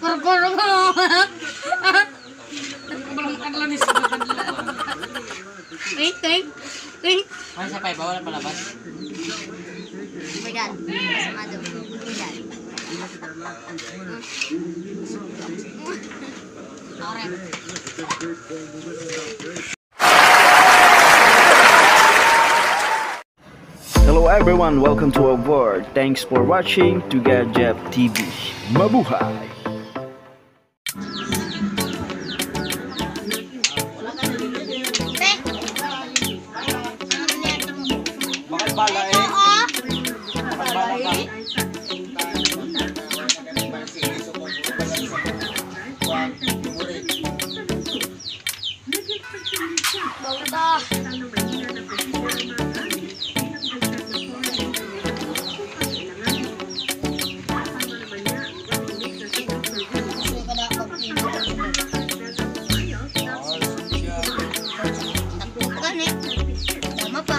Ka ba? Wait, wait, wait. Sa pa, bawal palabas. Oh my God. Masama everyone, welcome to our world. Thanks for watching Tuga Jeff TV. Mabuhay! Bakit ಅಮ್ಮಪ್ಪ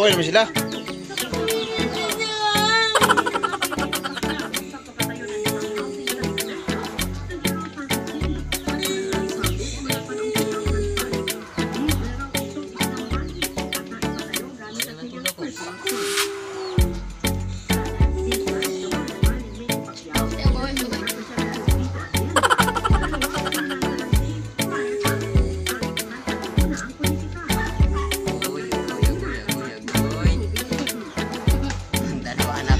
Away naman sila.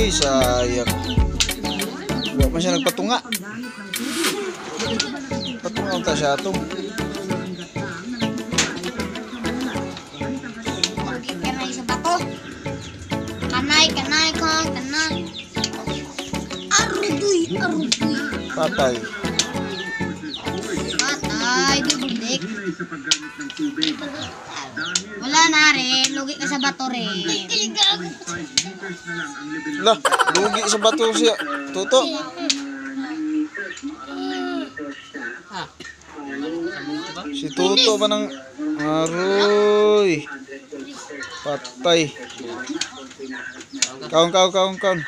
Ih, sayang. Wa man siya nagpatunga. Patunga unta siya atong. Kanay sa bato. Kanay, kanay, kanay, kanay. Patay. Patay, di Sa. Rin. Lugi ka sa bato rin. Lah, lugi sa bato siya. Tuto. Ah. Si Tuto ba ng... Aroy. Patay. Kaon, kaon, kaon, kaon.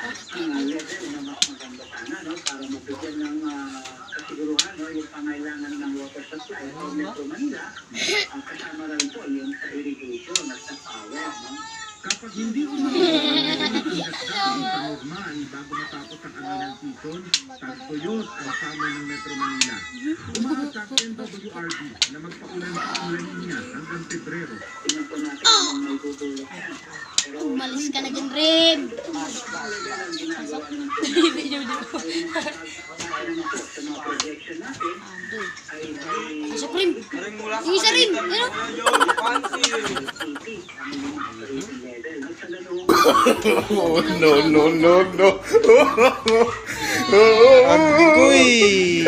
Normal bago matapos ang season, tagtuyot ang sama ng Metro Manila. Umaasa ang NWRB na magpaulan sa ulan niya hanggang Pebrero. Umalis ka na dyan rin. Isa rin. Yung isa rin. Ano? no, no, no, no. Agoy!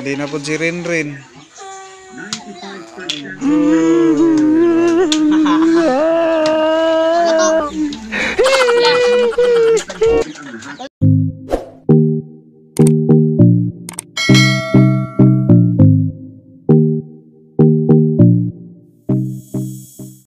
Hindi na po si Rinrin.